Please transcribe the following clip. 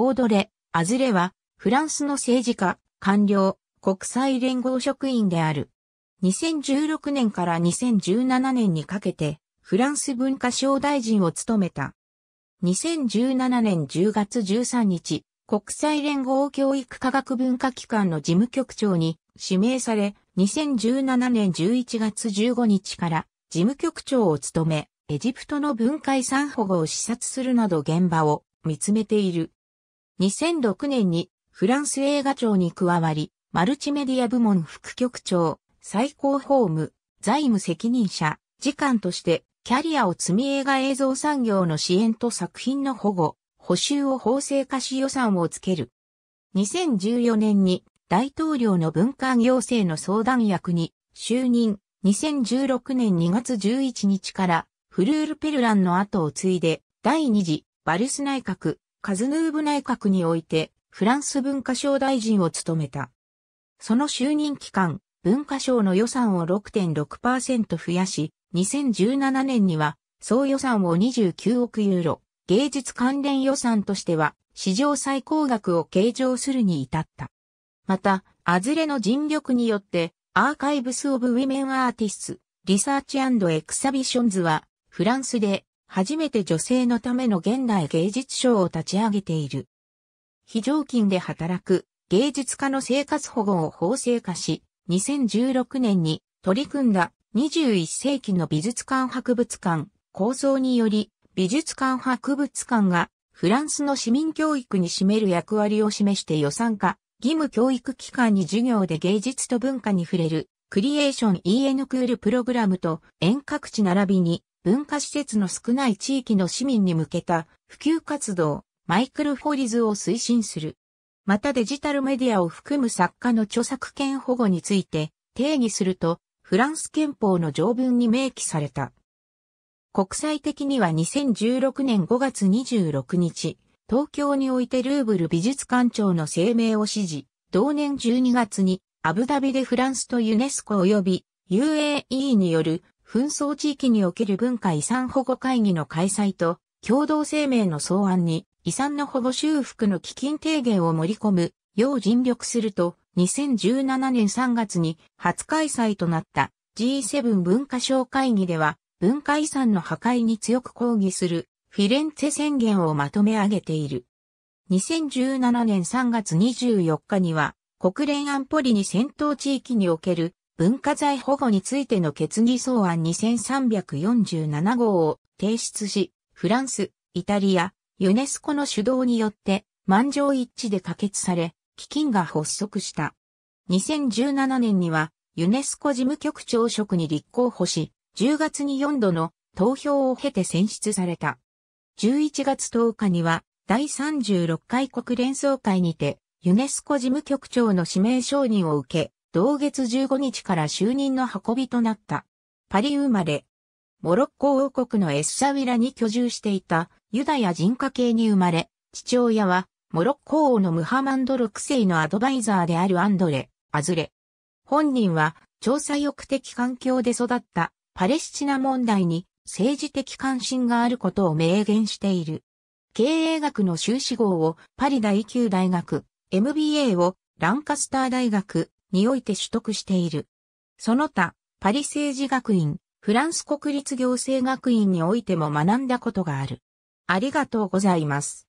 オードレ・アズレは、フランスの政治家、官僚、国際連合職員である。2016年から2017年にかけて、フランス文化省大臣を務めた。2017年10月13日、国際連合教育科学文化機関の事務局長に指名され、2017年11月15日から事務局長を務め、エジプトの文化遺産保護を視察するなど現場を見つめている。2006年にフランス映画庁に加わり、マルチメディア部門副局長、最高法務、財務責任者、次官としてキャリアを積み映画映像産業の支援と作品の保護、補修を法制化し予算をつける。2014年に大統領の文化行政の相談役に就任。2016年2月11日からフルール・ペルランの後を継いで第二次バルス内閣、カズヌーブ内閣においてフランス文化省大臣を務めた。その就任期間、文化省の予算を6.6%増やし、2017年には総予算を29億ユーロ、芸術関連予算としては史上最高額を計上するに至った。また、アズレの尽力によってアーカイブス・オブ・ウィメン・アーティスト、リサーチエクサビションズはフランスで初めて女性のための現代芸術賞を立ち上げている。非常勤で働く芸術家の生活保護を法制化し、2016年に取り組んだ21世紀の美術館博物館構想により美術館博物館がフランスの市民教育に占める役割を示して予算化、義務教育機関に授業で芸術と文化に触れるクリエーション EN クールプログラムと遠隔地並びに文化施設の少ない地域の市民に向けた普及活動、マイクロフォリズを推進する。またデジタルメディアを含む作家の著作権保護について定義すると、フランス憲法の条文に明記された。国際的には2016年5月26日、東京においてルーブル美術館長の声明を指示、同年12月にアブダビでフランスとユネスコ及び UAE による紛争地域における文化遺産保護会議の開催と共同声明の草案に遺産の保護修復の基金提言を盛り込むよう尽力すると、2017年3月に初開催となった G7 文化省会議では、文化遺産の破壊に強く抗議するフィレンツェ宣言をまとめ上げている。2017年3月24日には、国連安保理に戦闘地域における文化財保護についての決議草案2347号を提出し、フランス、イタリア、ユネスコの主導によって満場一致で可決され、基金が発足した。2017年にはユネスコ事務局長職に立候補し、10月に4度の投票を経て選出された。11月10日には第36回国連総会にてユネスコ事務局長の指名承認を受け、同月15日から就任の運びとなった。パリ生まれ。モロッコ王国のエッサウィラに居住していたユダヤ人家系に生まれ、父親はモロッコ王のムハマンド6世のアドバイザーであるアンドレ、アズレ。本人は調査欲的環境で育ったパレスチナ問題に政治的関心があることを明言している。経営学の修士号をパリ大級大学、MBA をランカスター大学において取得している。その他、パリ政治学院、フランス国立行政学院においても学んだことがある。ありがとうございます。